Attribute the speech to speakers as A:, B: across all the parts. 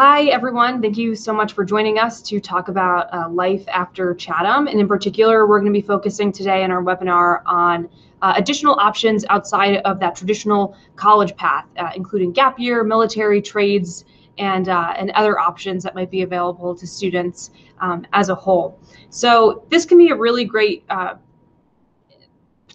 A: Hi, everyone. Thank you so much for joining us to talk about uh, life after Chatham. And in particular, we're going to be focusing today in our webinar on uh, additional options outside of that traditional college path, uh, including gap year, military, trades, and, uh, and other options that might be available to students um, as a whole. So this can be a really great uh,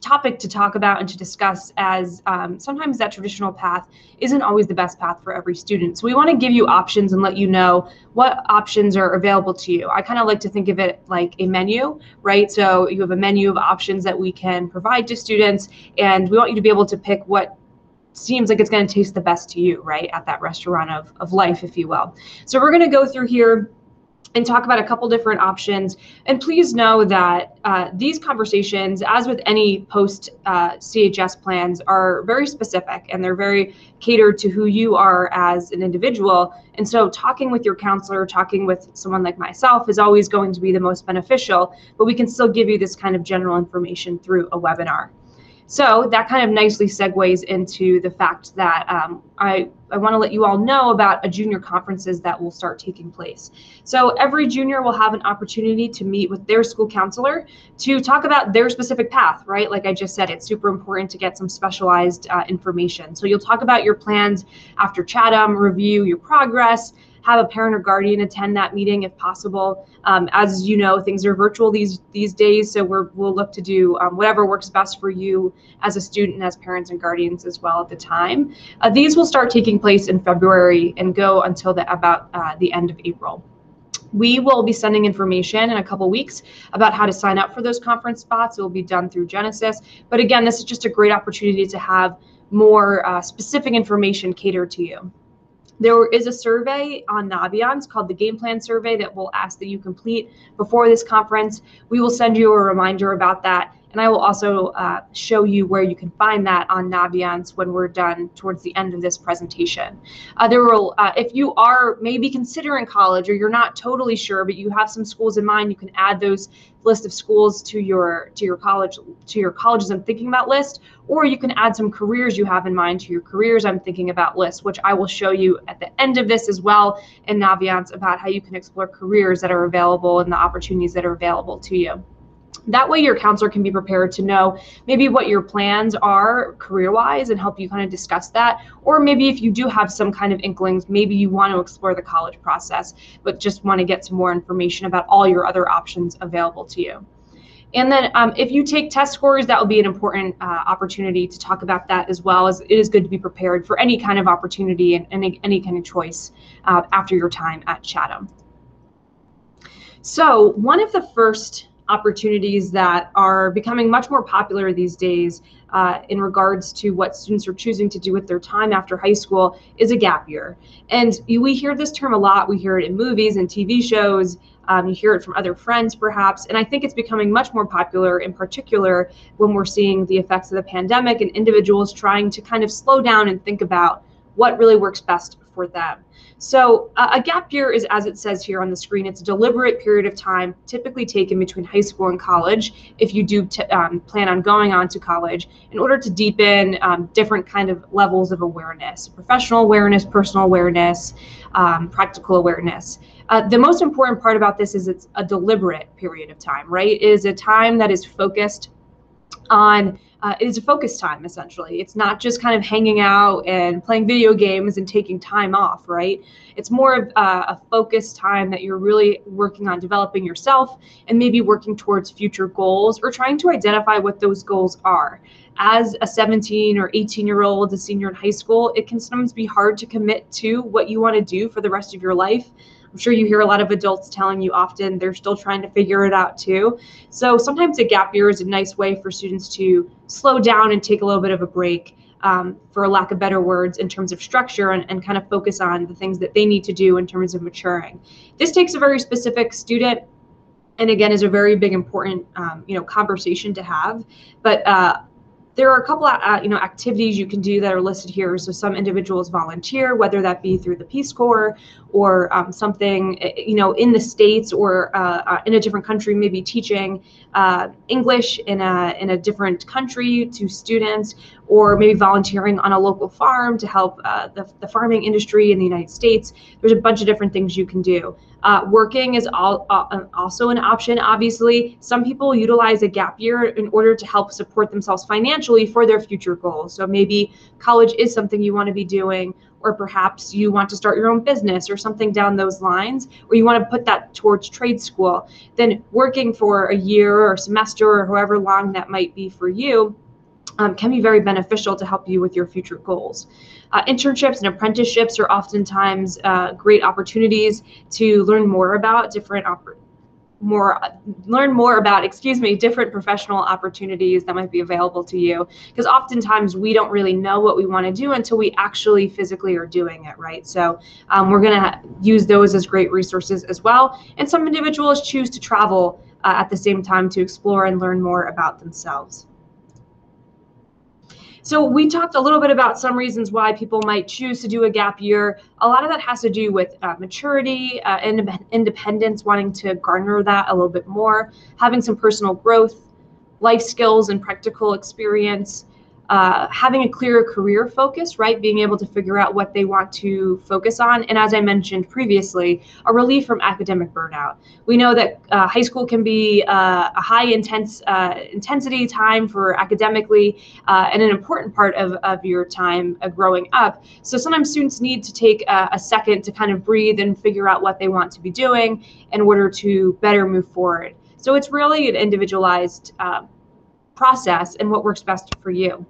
A: topic to talk about and to discuss as um, sometimes that traditional path isn't always the best path for every student. So we want to give you options and let you know what options are available to you. I kind of like to think of it like a menu, right? So you have a menu of options that we can provide to students, and we want you to be able to pick what seems like it's going to taste the best to you, right, at that restaurant of, of life, if you will. So we're going to go through here and talk about a couple different options. And please know that uh, these conversations, as with any post uh, CHS plans, are very specific and they're very catered to who you are as an individual. And so, talking with your counselor, talking with someone like myself is always going to be the most beneficial, but we can still give you this kind of general information through a webinar. So that kind of nicely segues into the fact that um, I, I want to let you all know about a junior conferences that will start taking place. So every junior will have an opportunity to meet with their school counselor to talk about their specific path, right? Like I just said, it's super important to get some specialized uh, information. So you'll talk about your plans after Chatham, review your progress, have a parent or guardian attend that meeting if possible. Um, as you know, things are virtual these these days, so we're, we'll look to do um, whatever works best for you as a student as parents and guardians as well at the time. Uh, these will start taking place in February and go until the, about uh, the end of April. We will be sending information in a couple weeks about how to sign up for those conference spots. It will be done through Genesis. But again, this is just a great opportunity to have more uh, specific information catered to you. There is a survey on Naviance called the Game Plan Survey that we'll ask that you complete before this conference. We will send you a reminder about that and I will also uh, show you where you can find that on Naviance when we're done towards the end of this presentation. Uh, there will, uh, if you are maybe considering college or you're not totally sure, but you have some schools in mind, you can add those list of schools to your to your college to your colleges I'm thinking about list, or you can add some careers you have in mind to your careers I'm thinking about list, which I will show you at the end of this as well in Naviance about how you can explore careers that are available and the opportunities that are available to you. That way, your counselor can be prepared to know maybe what your plans are career wise and help you kind of discuss that. Or maybe if you do have some kind of inklings, maybe you want to explore the college process, but just want to get some more information about all your other options available to you. And then um, if you take test scores, that will be an important uh, opportunity to talk about that as well as it is good to be prepared for any kind of opportunity and any, any kind of choice uh, after your time at Chatham. So one of the first opportunities that are becoming much more popular these days uh, in regards to what students are choosing to do with their time after high school is a gap year. And we hear this term a lot. We hear it in movies and TV shows. Um, you hear it from other friends, perhaps. And I think it's becoming much more popular, in particular, when we're seeing the effects of the pandemic and individuals trying to kind of slow down and think about what really works best for them. So a gap year is, as it says here on the screen, it's a deliberate period of time typically taken between high school and college, if you do um, plan on going on to college, in order to deepen um, different kind of levels of awareness, professional awareness, personal awareness, um, practical awareness. Uh, the most important part about this is it's a deliberate period of time, right? It is a time that is focused on uh, it is a focus time essentially. It's not just kind of hanging out and playing video games and taking time off, right? It's more of uh, a focused time that you're really working on developing yourself and maybe working towards future goals or trying to identify what those goals are. As a 17 or 18 year old, a senior in high school, it can sometimes be hard to commit to what you want to do for the rest of your life I'm sure you hear a lot of adults telling you often they're still trying to figure it out too. So sometimes a gap year is a nice way for students to slow down and take a little bit of a break. Um, for lack of better words, in terms of structure and, and kind of focus on the things that they need to do in terms of maturing. This takes a very specific student and again is a very big important um, you know conversation to have but uh, there are a couple of uh, you know activities you can do that are listed here. So some individuals volunteer, whether that be through the Peace Corps or um, something eh, you know in the states or uh, uh, in a different country, maybe teaching uh, English in a in a different country to students, or maybe volunteering on a local farm to help uh, the, the farming industry in the United States. There's a bunch of different things you can do. Uh, working is all, uh, also an option, obviously. Some people utilize a gap year in order to help support themselves financially for their future goals. So maybe college is something you want to be doing, or perhaps you want to start your own business or something down those lines, or you want to put that towards trade school. Then working for a year or a semester or however long that might be for you um, can be very beneficial to help you with your future goals. Uh, internships and apprenticeships are oftentimes uh, great opportunities to learn more about different op- more learn more about excuse me different professional opportunities that might be available to you. Because oftentimes we don't really know what we want to do until we actually physically are doing it right? So um, we're going to use those as great resources as well. And some individuals choose to travel uh, at the same time to explore and learn more about themselves so we talked a little bit about some reasons why people might choose to do a gap year. A lot of that has to do with uh, maturity, uh, independence, wanting to garner that a little bit more, having some personal growth, life skills and practical experience, uh, having a clearer career focus, right? Being able to figure out what they want to focus on. And as I mentioned previously, a relief from academic burnout. We know that uh, high school can be uh, a high intense uh, intensity time for academically uh, and an important part of, of your time uh, growing up. So sometimes students need to take a, a, second to kind of breathe and figure out what they want to be doing in order to better move forward. So it's really an individualized process and what works best for you.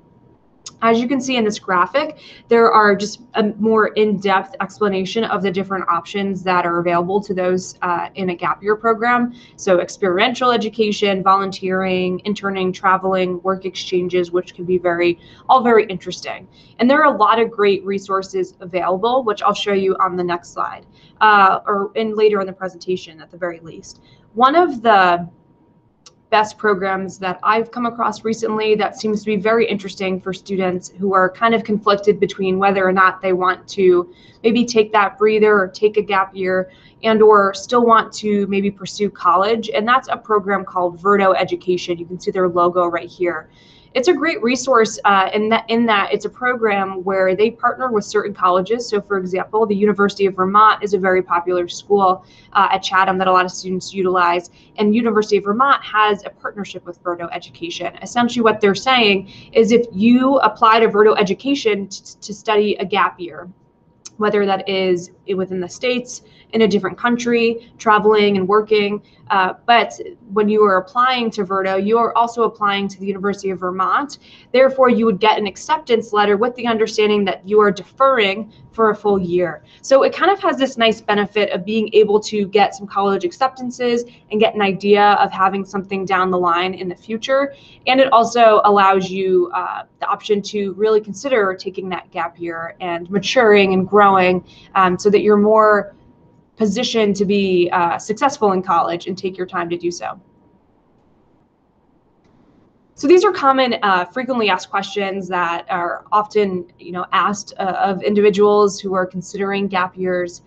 A: As you can see in this graphic, there are just a more in-depth explanation of the different options that are available to those uh, in a gap year program. So experiential education, volunteering, interning, traveling, work exchanges, which can be very, all very interesting. And there are a lot of great resources available, which I'll show you on the next slide, uh, or in later in the presentation at the very least. One of the best programs that I've come across recently that seems to be very interesting for students who are kind of conflicted between whether or not they want to maybe take that breather or take a gap year and or still want to maybe pursue college and that's a program called Verto Education. You can see their logo right here it's a great resource uh, in that in that it's a program where they partner with certain colleges. So, for example, the University of Vermont is a very popular school uh, at Chatham that a lot of students utilize, and University of Vermont has a partnership with Verto Education. Essentially, what they're saying is if you apply to Verto Education to study a gap year, whether that is within the states, in a different country, traveling and working. Uh, but when you are applying to Verto, you are also applying to the University of Vermont. Therefore, you would get an acceptance letter with the understanding that you are deferring for a full year. So it kind of has this nice benefit of being able to get some college acceptances and get an idea of having something down the line in the future. And it also allows you uh, the option to really consider taking that gap year and maturing and growing um, so that you're more positioned to be uh, successful in college and take your time to do so. So these are common, uh, frequently asked questions that are often, you know, asked uh, of individuals who are considering gap years.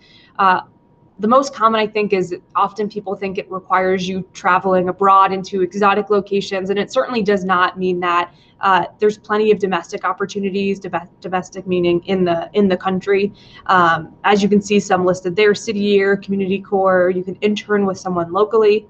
A: The most common, I think, is often people think it requires you traveling abroad into exotic locations, and it certainly does not mean that. Uh, there's plenty of domestic opportunities, domestic meaning in the in the country. Um, as you can see, some listed there: city year, community core. You can intern with someone locally.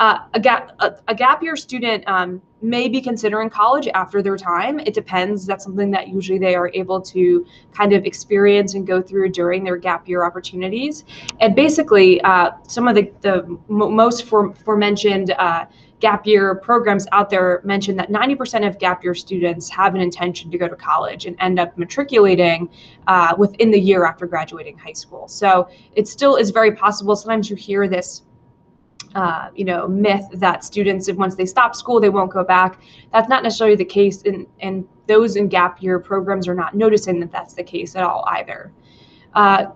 A: Uh, a gap a, a, gap year student um, may be considering college after their time. It depends. That's something that usually they are able to kind of experience and go through during their gap year opportunities. And basically, uh, some of the the most for, forementioned uh, gap year programs out there mention that 90% of gap year students have an intention to go to college and end up matriculating uh, within the year after graduating high school. So it still is very possible. Sometimes you hear this uh, you know myth that students if once they stop school they won't go back. That's not necessarily the case and and those in gap year programs are not noticing that that's the case at all either. Uh,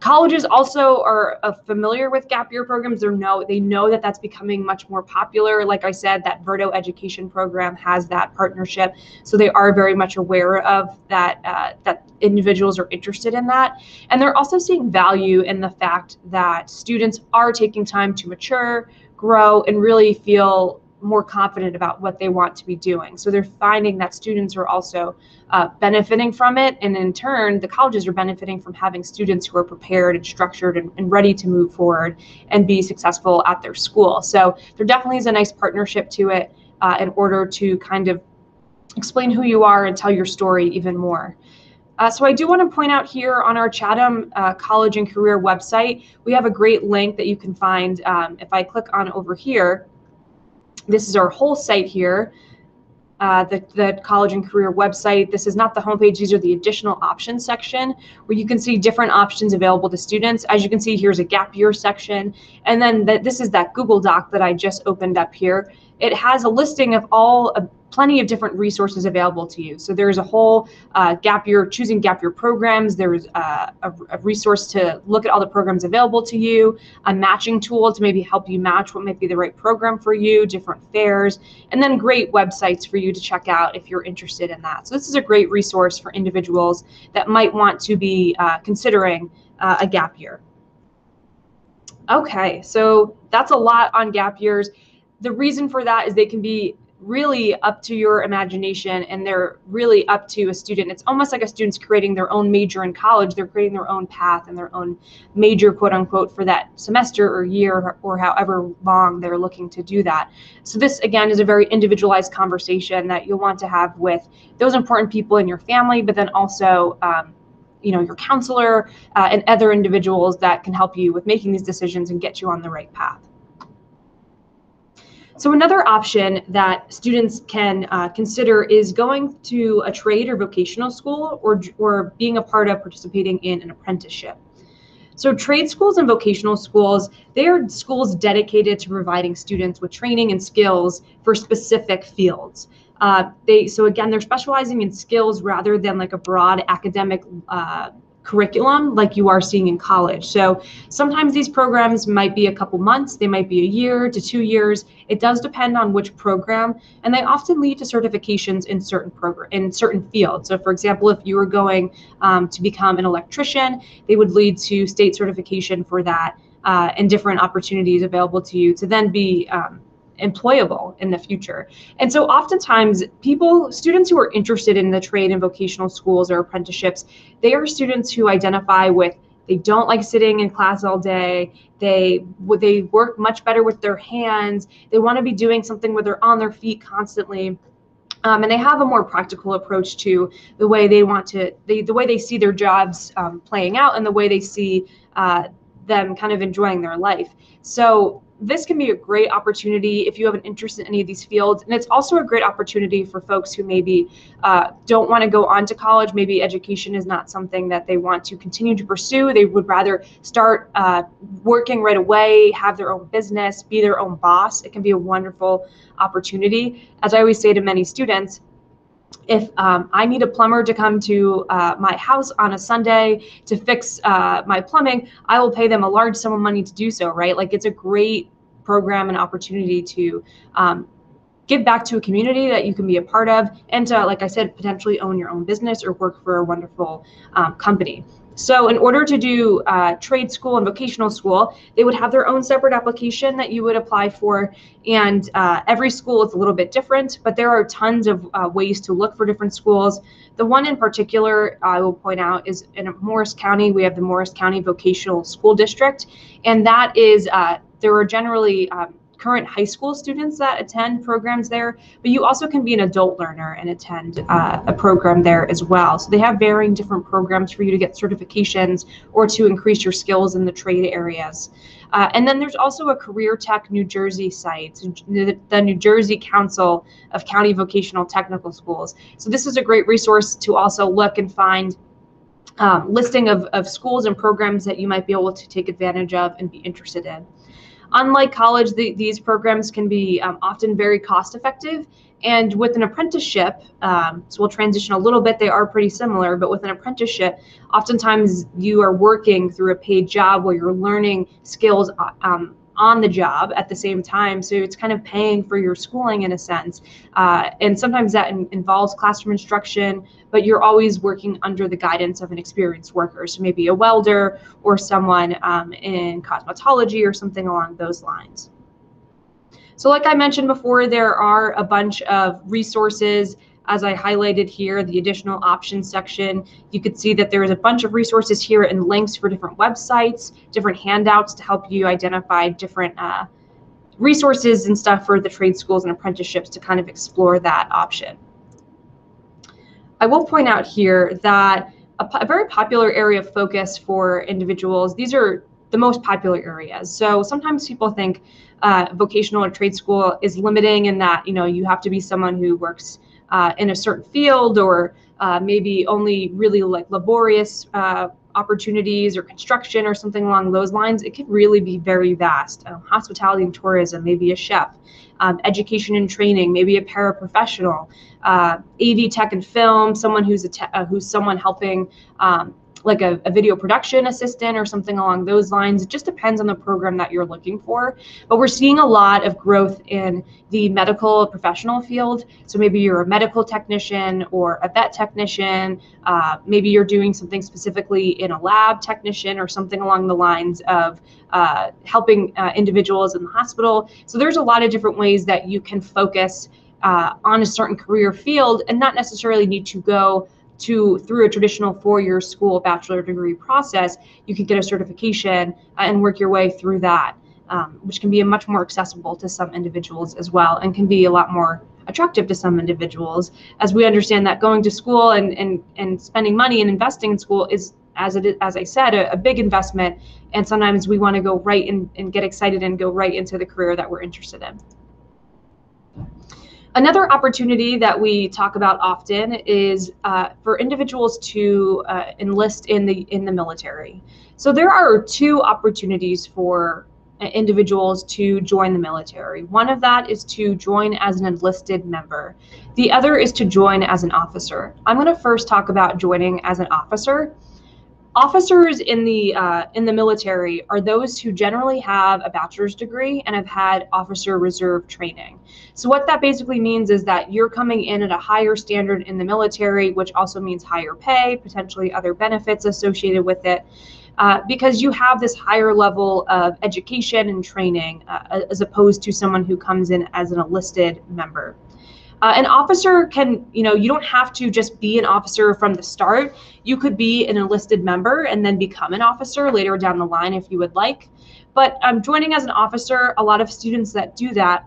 A: colleges also are uh, familiar with gap year programs. They know they know that that's becoming much more popular. Like i said that verto education program has that partnership. So they are very much aware of that uh, that individuals are interested in that. And they're also seeing value in the fact that students are taking time to mature grow and really feel more confident about what they want to be doing. So they're finding that students are also uh, benefiting from it. And in turn, the colleges are benefiting from having students who are prepared and structured and, and ready to move forward and be successful at their school. So there definitely is a nice partnership to it uh, in order to kind of explain who you are and tell your story even more. Uh, so I do want to point out here on our Chatham uh, College and Career website, we have a great link that you can find. Um, if I click on over here, this is our whole site here, uh, the, the college and career website. This is not the homepage, these are the additional options section where you can see different options available to students. As you can see, here's a gap year section. And then the, this is that Google Doc that I just opened up here. It has a listing of all plenty of different resources available to you. So there's a whole uh, gap year, choosing gap year programs. There's uh, a, a, resource to look at all the programs available to you, a matching tool to maybe help you match what might be the right program for you, different fairs, and then great websites for you to check out if you're interested in that. So this is a great resource for individuals that might want to be uh, considering uh, a gap year. Okay, so that's a lot on gap years. The reason for that is they can be really up to your imagination and they're really up to a student. It's almost like a student's creating their own major in college. They're creating their own path and their own major, quote unquote, for that semester or year or however long they're looking to do that. So, this again is a very individualized conversation that you'll want to have with those important people in your family, but then also. Um, you know your counselor uh, and other individuals that can help you with making these decisions and get you on the right path so another option that students can uh, consider is going to a trade or vocational school or, or being a part of participating in an apprenticeship. So trade schools and vocational schools, they are schools dedicated to providing students with training and skills for specific fields. Uh, they so again, they're specializing in skills rather than like a broad academic uh, curriculum like you are seeing in college. So sometimes these programs might be a couple months, they might be a year to two years. It does depend on which program, and they often lead to certifications in certain program in certain fields. So for example, if you were going um, to become an electrician, they would lead to state certification for that uh, and different opportunities available to you to then be um, employable in the future. And so oftentimes people, students who are interested in the trade and vocational schools or apprenticeships, they are students who identify with they don't like sitting in class all day. They they work much better with their hands. They want to be doing something where they're on their feet constantly. Um, and they have a more practical approach to the way they want to, they, the way they see their jobs um, playing out and the way they see uh, them kind of enjoying their life. So this can be a great opportunity if you have an interest in any of these fields. And it's also a great opportunity for folks who maybe uh, don't want to go on to college. Maybe education is not something that they want to continue to pursue. They would rather start uh, working right away, have their own business, be their own boss. It can be a wonderful opportunity. As I always say to many students, if um, I need a plumber to come to uh, my house on a Sunday to fix uh, my plumbing, I will pay them a large sum of money to do so, right? Like it's a great program and opportunity to um, give back to a community that you can be a part of and to, like I said, potentially own your own business or work for a wonderful um, company. So in order to do uh, trade school and vocational school, they would have their own separate application that you would apply for. And uh, every school is a little bit different, but there are tons of uh, ways to look for different schools. The one in particular I will point out is in Morris County, we have the Morris County Vocational School District. And that is, uh, there are generally um, current high school students that attend programs there, but you also can be an adult learner and attend uh, a program there as well. So they have varying different programs for you to get certifications or to increase your skills in the trade areas. Uh, and then there's also a Career Tech New Jersey site, the New Jersey Council of County Vocational Technical Schools. So this is a great resource to also look and find um, listing of, of schools and programs that you might be able to take advantage of and be interested in. Unlike college, the, these programs can be um, often very cost effective. And with an apprenticeship, um, so we'll transition a little bit, they are pretty similar, but with an apprenticeship, oftentimes you are working through a paid job where you're learning skills uh, um, on the job at the same time. So it's kind of paying for your schooling in a sense. Uh, and sometimes that in, involves classroom instruction, but you're always working under the guidance of an experienced worker. So maybe a welder or someone um, in cosmetology or something along those lines. So like I mentioned before, there are a bunch of resources as I highlighted here, the additional options section, you could see that there is a bunch of resources here and links for different websites, different handouts to help you identify different uh, resources and stuff for the trade schools and apprenticeships to kind of explore that option. I will point out here that a, a very popular area of focus for individuals, these are the most popular areas. So sometimes people think uh, vocational or trade school is limiting in that, you know, you have to be someone who works uh, in a certain field or uh, maybe only really like laborious uh, opportunities or construction or something along those lines, it could really be very vast. Um, hospitality and tourism, maybe a chef, um, education and training, maybe a paraprofessional, uh, AV tech and film, someone who's a te- uh, who's someone helping um, like a, a, video production assistant or something along those lines. It just depends on the program that you're looking for. But we're seeing a lot of growth in the medical professional field. So maybe you're a medical technician or a vet technician. Uh, maybe you're doing something specifically in a lab technician or something along the lines of uh, helping uh, individuals in the hospital. So there's a lot of different ways that you can focus uh, on a certain career field and not necessarily need to go to through a traditional four-year school bachelor degree process, you could get a certification uh, and work your way through that, um, which can be a much more accessible to some individuals as well, and can be a lot more attractive to some individuals, as we understand that going to school and and and spending money and investing in school is as it is, as I said, a, a big investment, and sometimes we want to go right and, and get excited and go right into the career that we're interested in. Another opportunity that we talk about often is uh, for individuals to uh, enlist in the in the military. So there are two opportunities for uh, individuals to join the military. One of that is to join as an enlisted member. The other is to join as an officer. I'm going to first talk about joining as an officer. Officers in the uh, in the military are those who generally have a bachelor's degree and have had officer reserve training. So what that basically means is that you're coming in at a higher standard in the military, which also means higher pay, potentially other benefits associated with it. Uh, because you have this higher level of education and training uh, as opposed to someone who comes in as an enlisted member. Uh, an officer can, you know, you don't have to just be an officer from the start. You could be an enlisted member and then become an officer later down the line if you would like. But um, joining as an officer, a lot of students that do that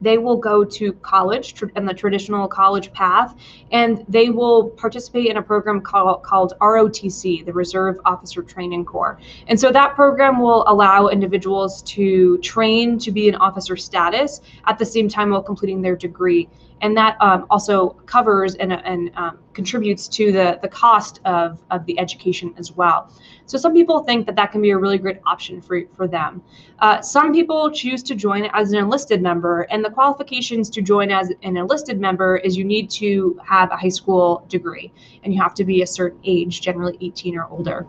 A: they will go to college and the traditional college path and they will participate in a program called, called ROTC, the Reserve Officer Training Corps. And so that program will allow individuals to train to be an officer status at the same time while completing their degree and that um, also covers and, and um, contributes to the, the cost of, of the education as well. So some people think that that can be a really great option for, for them. Uh, some people choose to join as an enlisted member, and the qualifications to join as an enlisted member is you need to have a high school degree, and you have to be a certain age, generally 18 or older.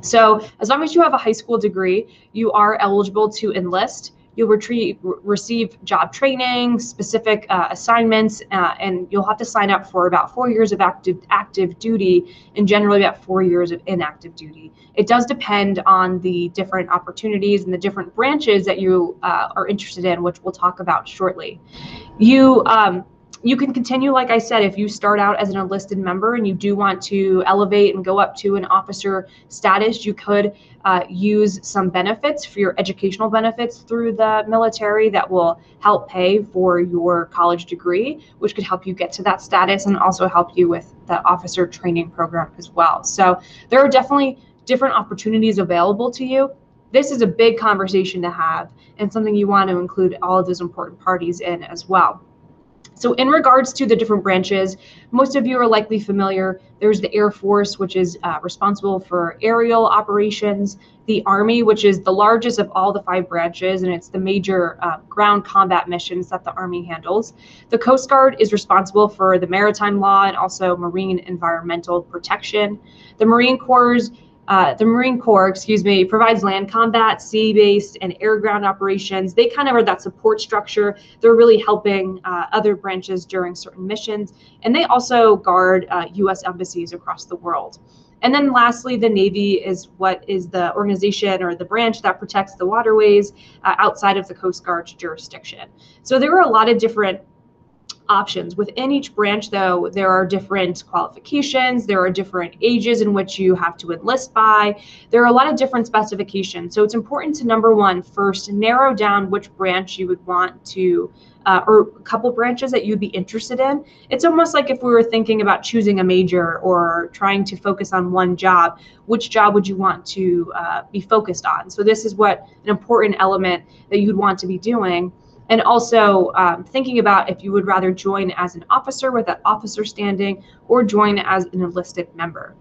A: So as long as you have a high school degree, you are eligible to enlist you'll retrieve, receive job training, specific uh, assignments, uh, and you'll have to sign up for about four years of active active duty and generally about four years of inactive duty. It does depend on the different opportunities and the different branches that you uh, are interested in, which we'll talk about shortly. You um, you can continue, like I said, if you start out as an enlisted member and you do want to elevate and go up to an officer status, you could uh, use some benefits for your educational benefits through the military that will help pay for your college degree, which could help you get to that status and also help you with the officer training program as well. So there are definitely different opportunities available to you. This is a big conversation to have and something you want to include all of those important parties in as well. So in regards to the different branches, most of you are likely familiar. There's the Air Force, which is uh, responsible for aerial operations, the Army, which is the largest of all the five branches, and it's the major uh, ground combat missions that the Army handles. The Coast Guard is responsible for the maritime law and also marine environmental protection. The Marine Corps uh, the Marine Corps, excuse me, provides land combat, sea based, and air ground operations. They kind of are that support structure. They're really helping uh, other branches during certain missions. And they also guard uh, U.S. embassies across the world. And then lastly, the Navy is what is the organization or the branch that protects the waterways uh, outside of the Coast Guard's jurisdiction. So there are a lot of different options. Within each branch, though, there are different qualifications, there are different ages in which you have to enlist by. There are a lot of different specifications. So it's important to number one, first narrow down which branch you would want to. Uh, or a couple branches that you'd be interested in. It's almost like if we were thinking about choosing a major or trying to focus on one job, which job would you want to uh, be focused on? So, this is what an important element that you'd want to be doing and also um, thinking about if you would rather join as an officer with that officer standing or join as an enlisted member.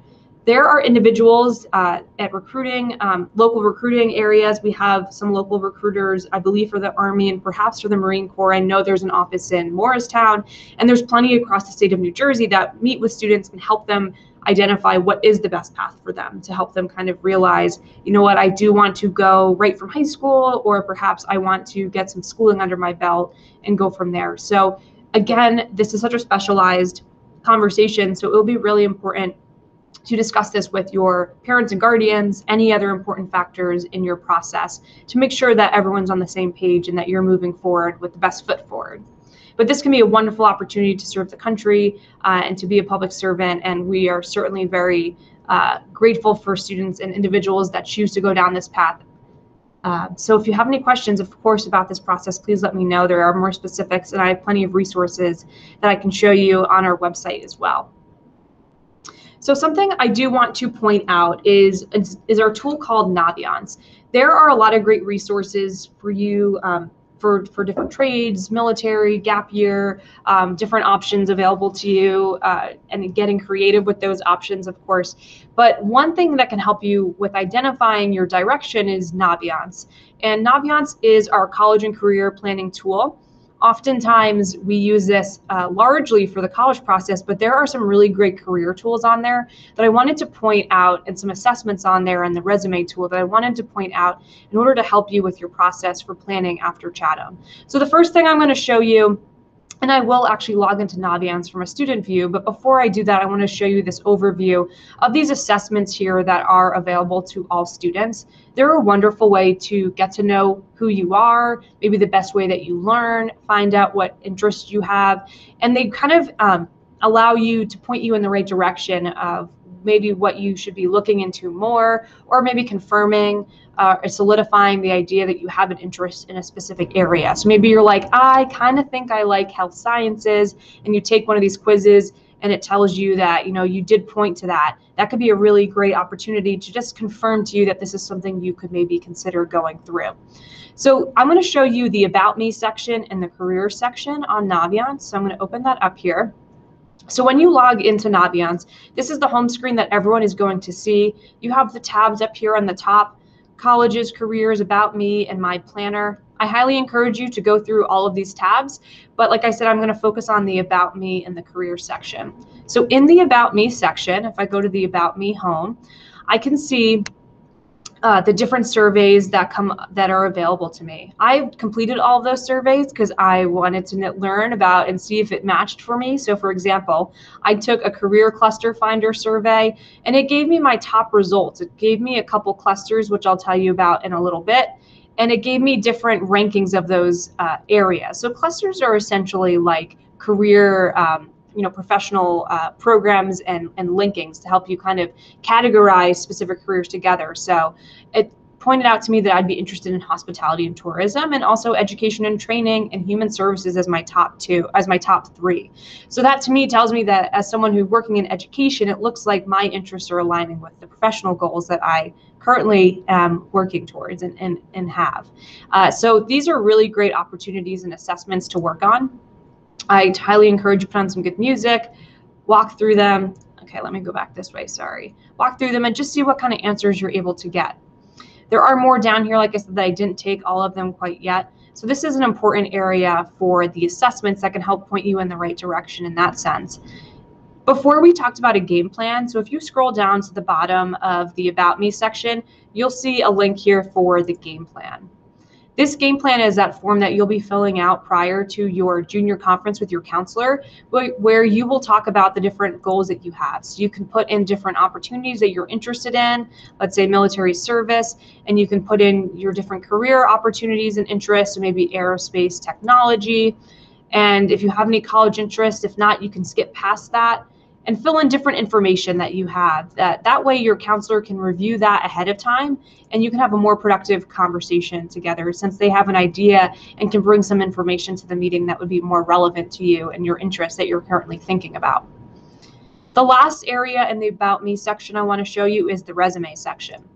A: There are individuals uh, at recruiting, um, local recruiting areas. We have some local recruiters, I believe, for the Army and perhaps for the Marine Corps. I know there's an office in Morristown, and there's plenty across the state of New Jersey that meet with students and help them identify what is the best path for them to help them kind of realize, you know what, I do want to go right from high school, or perhaps I want to get some schooling under my belt and go from there. So, again, this is such a specialized conversation. So, it will be really important to discuss this with your parents and guardians, any other important factors in your process to make sure that everyone's on the same page and that you're moving forward with the best foot forward. But this can be a wonderful opportunity to serve the country uh, and to be a public servant. And we are certainly very uh, grateful for students and individuals that choose to go down this path. Uh, so if you have any questions, of course, about this process, please let me know. There are more specifics, and I have plenty of resources that I can show you on our website as well. So something I do want to point out is, is, our tool called Naviance. There are a lot of great resources for you um, for, for different trades, military, gap year, um, different options available to you, uh, and getting creative with those options, of course. But one thing that can help you with identifying your direction is Naviance. And Naviance is our college and career planning tool oftentimes we use this uh, largely for the college process, but there are some really great career tools on there that I wanted to point out and some assessments on there and the resume tool that I wanted to point out in order to help you with your process for planning after Chatham. So the first thing I'm going to show you and I will actually log into Naviance from a student view, but before I do that, I want to show you this overview of these assessments here that are available to all students. They're a wonderful way to get to know who you are, maybe the best way that you learn, find out what interests you have, and they kind of um, allow you to point you in the right direction of maybe what you should be looking into more, or maybe confirming uh, or solidifying the idea that you have an interest in a specific area. So maybe you're like, I kind of think I like health sciences, and you take one of these quizzes and it tells you that you know you did point to that. That could be a really great opportunity to just confirm to you that this is something you could maybe consider going through. So i'm going to show you the about me section and the career section on naviance so i'm going to open that up here so when you log into Naviance, this is the home screen that everyone is going to see. You have the tabs up here on the top, colleges, careers, about me, and my planner. I highly encourage you to go through all of these tabs, but like I said, I'm gonna focus on the about me and the career section. So in the about me section, if I go to the about me home, I can see uh, the different surveys that come that are available to me. I completed all those surveys because I wanted to learn about and see if it matched for me. So, for example, I took a career cluster finder survey, and it gave me my top results. It gave me a couple clusters, which I'll tell you about in a little bit, and it gave me different rankings of those uh, areas. So, clusters are essentially like career um, you know professional uh, programs and and linkings to help you kind of categorize specific careers together so it pointed out to me that I'd be interested in hospitality and tourism and also education and training and human services as my top two as my top three so that to me tells me that as someone who's working in education it looks like my interests are aligning with the professional goals that I currently am working towards and, and, and have. Uh, so these are really great opportunities and assessments to work on. I highly encourage you to put on some good music, walk through them. Okay, let me go back this way, sorry. Walk through them and just see what kind of answers you're able to get. There are more down here, like I said, that I didn't take all of them quite yet. So this is an important area for the assessments that can help point you in the right direction in that sense. Before we talked about a game plan, so if you scroll down to the bottom of the About Me section, you'll see a link here for the game plan. This game plan is that form that you'll be filling out prior to your junior conference with your counselor, where you will talk about the different goals that you have. So you can put in different opportunities that you're interested in, let's say military service, and you can put in your different career opportunities and interests, so maybe aerospace technology. And if you have any college interests, if not, you can skip past that and fill in different information that you have. That that way your counselor can review that ahead of time and you can have a more productive conversation together since they have an idea and can bring some information to the meeting that would be more relevant to you and your interests that you're currently thinking about. The last area in the About Me section I want to show you is the resume section.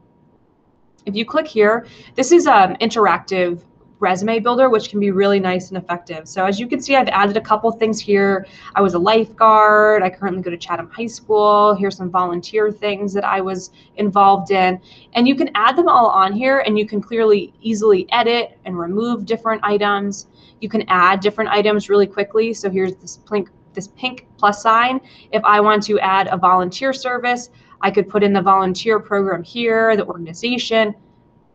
A: If you click here, this is an um, interactive resume builder, which can be really nice and effective. So as you can see, I've added a couple things here. I was a lifeguard. I currently go to Chatham High School. Here's some volunteer things that I was involved in. And you can add them all on here and you can clearly easily edit and remove different items. You can add different items really quickly. So here's this pink, this pink plus sign. If I want to add a volunteer service, I could put in the volunteer program here, the organization,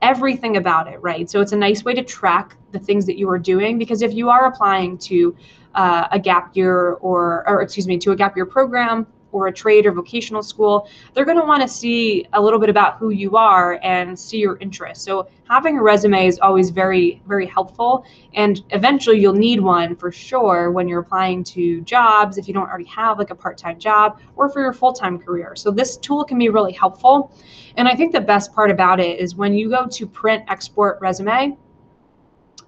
A: everything about it, right? So it's a nice way to track the things that you are doing because if you are applying to uh, a gap year or, or excuse me, to a gap year program or a trade or vocational school, they're going to want to see a little bit about who you are and see your interests. So having a resume is always very, very helpful. And eventually you'll need one for sure when you're applying to jobs if you don't already have like a part-time job or for your full-time career. So this tool can be really helpful. And I think the best part about it is when you go to print export resume,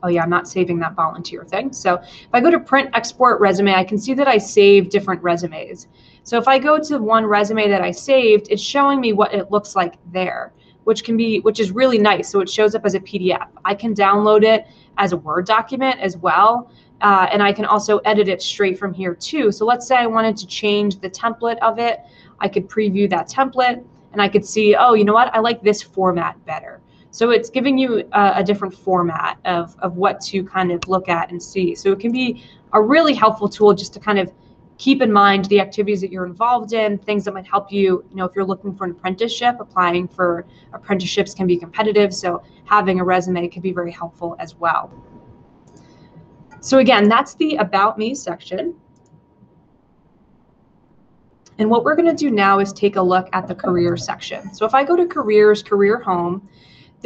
A: oh yeah, I'm not saving that volunteer thing. So if I go to print export resume, I can see that I save different resumes. So if I go to one resume that I saved, it's showing me what it looks like there, which can be, which is really nice. So it shows up as a PDF. I can download it as a Word document as well. Uh, and I can also edit it straight from here too. So let's say I wanted to change the template of it. I could preview that template and I could see, oh, you know what? I like this format better. So it's giving you a, a, different format of, of what to kind of look at and see. So it can be a really helpful tool just to kind of keep in mind the activities that you're involved in, things that might help you. You know, if you're looking for an apprenticeship, applying for apprenticeships can be competitive. So having a resume can be very helpful as well. So again, that's the About Me section. And what we're going to do now is take a look at the career section. So if I go to careers, career home,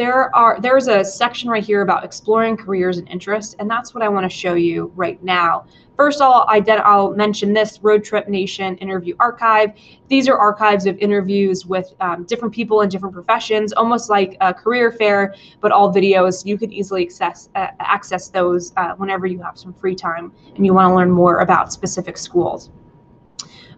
A: there are there's a section right here about exploring careers and interests, and that's what I want to show you right now. First, I'll, I'll mention this Roadtrip Nation interview archive. These are archives of interviews with um, different people in different professions, almost like a career fair, but all videos. You can easily access uh, access those uh, whenever you have some free time and you want to learn more about specific schools.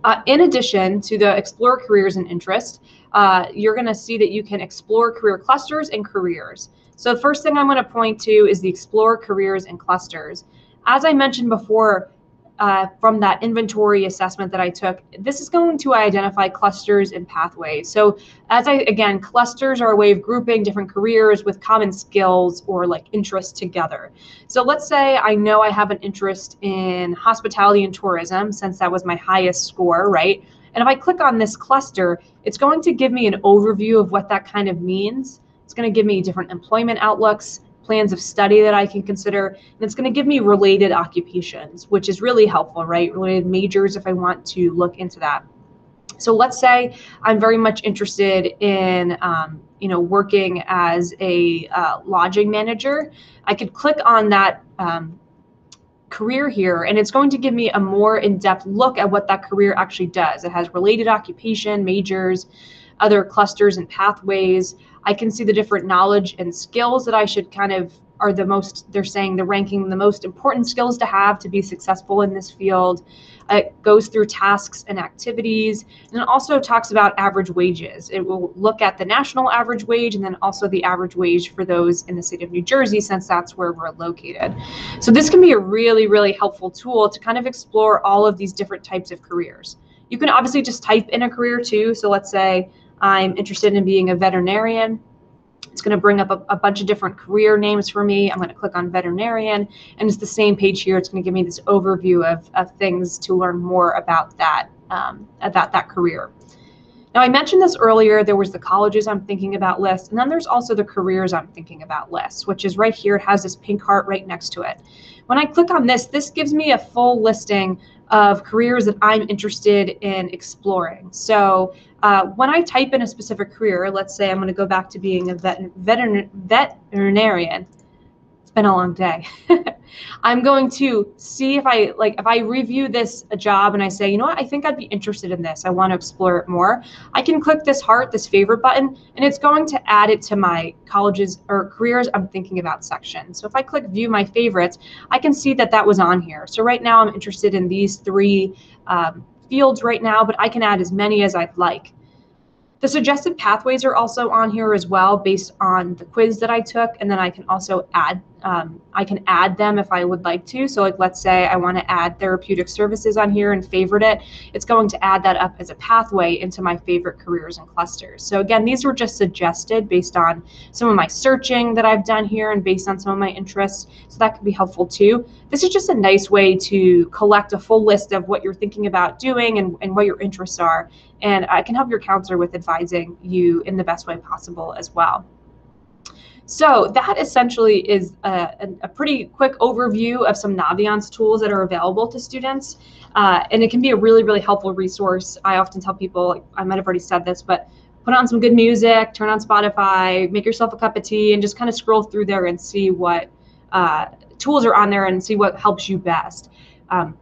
A: Uh, in addition to the Explore Careers and Interests, uh, you're going to see that you can explore career clusters and careers. So the first thing I'm going to point to is the Explore Careers and Clusters. As I mentioned before, uh, from that inventory assessment that I took, this is going to identify clusters and pathways. So as I, again, clusters are a way of grouping different careers with common skills or like interests together. So let's say I know I have an interest in hospitality and tourism since that was my highest score, right? And if I click on this cluster, it's going to give me an overview of what that kind of means. It's going to give me different employment outlooks, plans of study that I can consider, and it's going to give me related occupations, which is really helpful, right? Related majors if I want to look into that. So let's say I'm very much interested in, um, you know, working as a uh, lodging manager. I could click on that um, career here, and it's going to give me a more in-depth look at what that career actually does. It has related occupation, majors, other clusters and pathways. I can see the different knowledge and skills that I should kind of are the most, they're saying the ranking the most important skills to have to be successful in this field. Uh, it goes through tasks and activities, and it also talks about average wages. It will look at the national average wage and then also the average wage for those in the state of New Jersey, since that's where we're located. So this can be a really, really helpful tool to kind of explore all of these different types of careers. You can obviously just type in a career too. So let's say I'm interested in being a veterinarian. It's going to bring up a, a, bunch of different career names for me. I'm going to click on veterinarian, and it's the same page here. It's going to give me this overview of, of things to learn more about that um, about that career. Now, I mentioned this earlier. There was the colleges I'm thinking about list, and then there's also the careers I'm thinking about list, which is right here. It has this pink heart right next to it. When I click on this, this gives me a full listing of careers that I'm interested in exploring. So uh, when I type in a specific career, let's say I'm going to go back to being a vet, veterin, veterinarian It's been a long day. I'm going to see if I like if I review this a job and I say, you know what, I think I'd be interested in this. I want to explore it more. I can click this heart, this favorite button, and it's going to add it to my colleges or careers I'm thinking about section. So if I click view my favorites, I can see that that was on here. So right now I'm interested in these three um, fields right now, but I can add as many as I'd like. The suggested pathways are also on here as well based on the quiz that I took. And then I can also add, um, I can add them if I would like to. So like, let's say I want to add therapeutic services on here and favorite it. It's going to add that up as a pathway into my favorite careers and clusters. So again, these were just suggested based on some of my searching that I've done here and based on some of my interests. So that could be helpful too. This is just a nice way to collect a full list of what you're thinking about doing and, and what your interests are and I can help your counselor with advising you in the best way possible as well. So that essentially is a, a, pretty quick overview of some Naviance tools that are available to students. Uh, and it can be a really, really helpful resource. I often tell people, I might have already said this, but put on some good music, turn on Spotify, make yourself a cup of tea, and just kind of scroll through there and see what uh, tools are on there and see what helps you best. Um,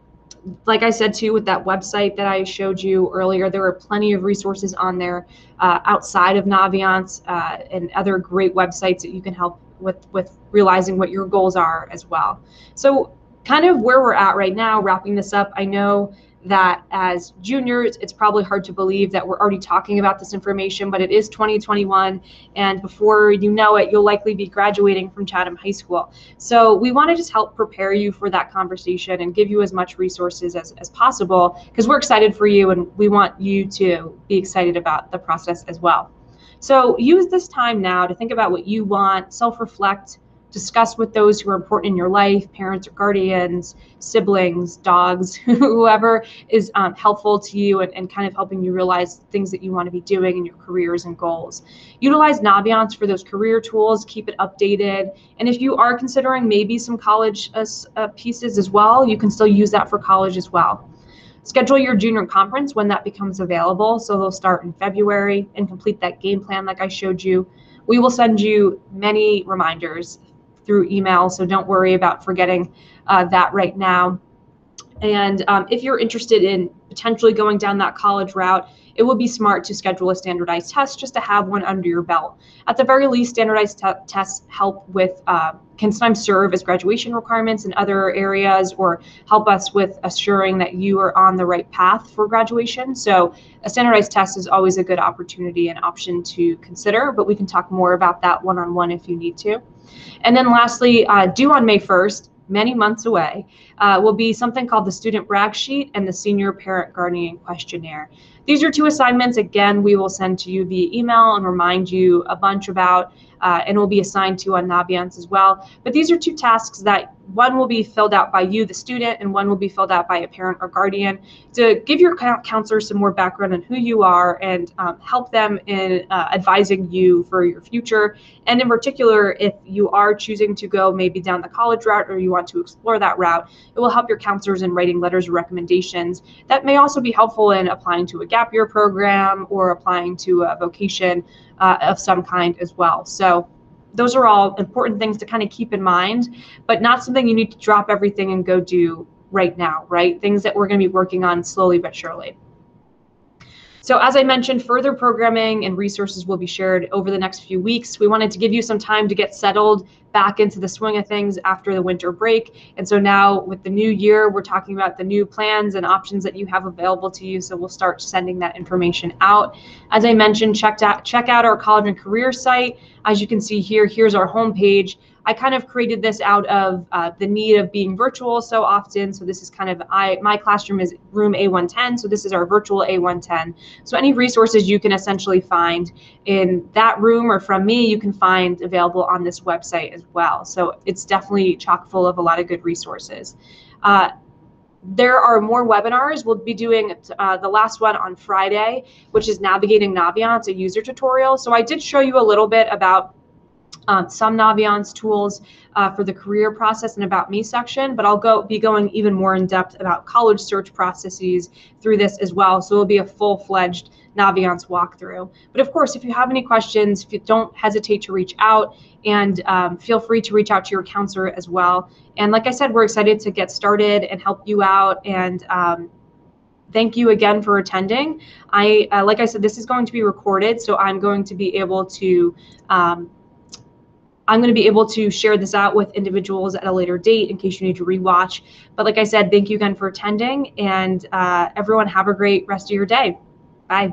A: like I said too, with that website that I showed you earlier, there are plenty of resources on there uh, outside of Naviance uh, and other great websites that you can help with with realizing what your goals are as well. So, kind of where we're at right now, wrapping this up. I know that as juniors, it's probably hard to believe that we're already talking about this information, but it is 2021. And before you know it, you'll likely be graduating from Chatham High School. So we want to just help prepare you for that conversation and give you as much resources as, as possible because we're excited for you and we want you to be excited about the process as well. So use this time now to think about what you want, self reflect discuss with those who are important in your life parents or guardians siblings dogs whoever is um, helpful to you and, and kind of helping you realize things that you want to be doing in your careers and goals. Utilize naviance for those career tools keep it updated. And if you are considering maybe some college uh, uh, pieces as well you can still use that for college as well. Schedule your junior conference when that becomes available. So they'll start in february and complete that game plan like i showed you. We will send you many reminders through email, so don't worry about forgetting uh, that right now. And um, if you're interested in potentially going down that college route, it would be smart to schedule a standardized test just to have one under your belt. At the very least, standardized tests help with, uh, can sometimes serve as graduation requirements in other areas or help us with assuring that you are on the right path for graduation. So a standardized test is always a good opportunity and option to consider, but we can talk more about that one-on-one -on -one if you need to. And then lastly, uh, due on May 1st, many months away, uh, will be something called the Student Brag Sheet and the Senior Parent Guardian Questionnaire. These are two assignments, again, we will send to you via email and remind you a bunch about uh, and will be assigned to on Naviance as well. But these are two tasks that one will be filled out by you, the student, and one will be filled out by a parent or guardian to give your counselor some more background on who you are and um, help them in uh, advising you for your future. And in particular, if you are choosing to go maybe down the college route or you want to explore that route, it will help your counselors in writing letters of recommendations that may also be helpful in applying to a gap year program or applying to a vocation uh, of some kind as well. So those are all important things to kind of keep in mind, but not something you need to drop everything and go do right now, right? Things that we're going to be working on slowly but surely. So as I mentioned, further programming and resources will be shared over the next few weeks. We wanted to give you some time to get settled back into the swing of things after the winter break. And so now with the new year, we're talking about the new plans and options that you have available to you. So we'll start sending that information out. As I mentioned, check out, check out our college and career site. As you can see here, here's our homepage. I kind of created this out of uh, the need of being virtual so often. So this is kind of I my classroom is room A110. So this is our virtual A110. So any resources you can essentially find in that room or from me, you can find available on this website as well. So it's definitely chock full of a lot of good resources. Uh, there are more webinars. We'll be doing uh, the last one on Friday, which is navigating Naviance, a user tutorial. So I did show you a little bit about um, some Naviance tools uh, for the career process and about me section, but I'll go be going even more in depth about college search processes through this as well. So it'll be a full-fledged Naviance walkthrough. But of course, if you have any questions, if you don't hesitate to reach out and um, feel free to reach out to your counselor as well. And like I said, we're excited to get started and help you out and um, thank you again for attending. I, uh, like I said, this is going to be recorded, so I'm going to be able to um, I'm going to be able to share this out with individuals at a later date in case you need to rewatch. But like I said, thank you again for attending, and uh, everyone have a great rest of your day. Bye.